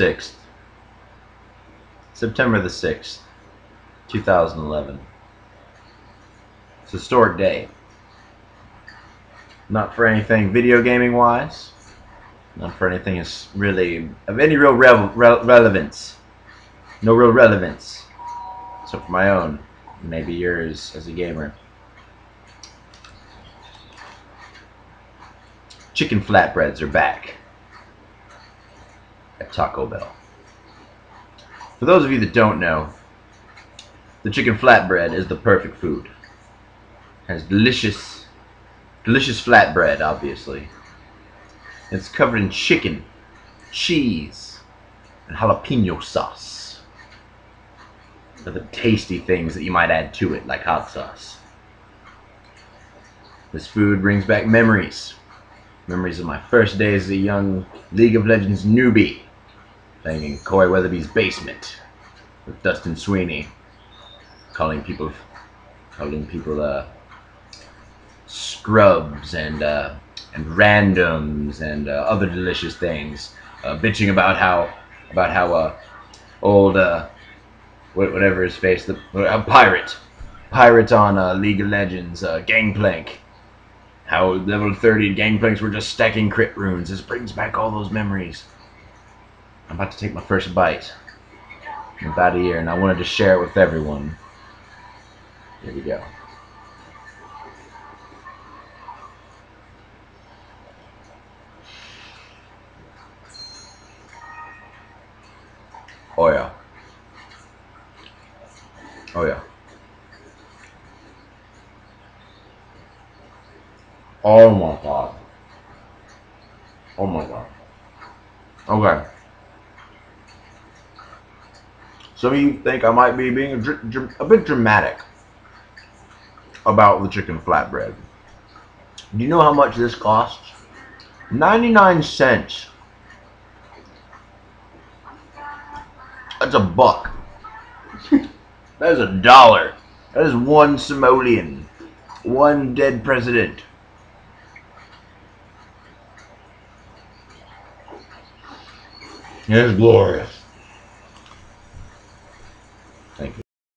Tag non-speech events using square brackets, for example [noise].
6th. September the 6th, 2011. It's a historic day. Not for anything video gaming wise. Not for anything is really of any real re re relevance. No real relevance. So for my own, maybe yours as a gamer. Chicken flatbreads are back Taco Bell. For those of you that don't know, the chicken flatbread is the perfect food. It has delicious, delicious flatbread, obviously. It's covered in chicken, cheese, and jalapeno sauce. They're the tasty things that you might add to it, like hot sauce. This food brings back memories Memories of my first days as a young League of Legends newbie, playing in Coy Weatherby's basement with Dustin Sweeney, calling people, calling people uh, scrubs and uh, and randoms and uh, other delicious things, uh, bitching about how about how uh, old uh, whatever his face the pirate pirate on League of Legends Gangplank how level 30 gangplanks were just stacking crit runes. This brings back all those memories. I'm about to take my first bite in about a year, and I wanted to share it with everyone. Here we go. Oh yeah. Oh yeah. Oh my god. Oh my god. Okay. Some of you think I might be being a, a bit dramatic about the chicken flatbread. Do you know how much this costs? 99 cents. That's a buck. [laughs] that is a dollar. That is one simoleon. One dead president. It's glorious.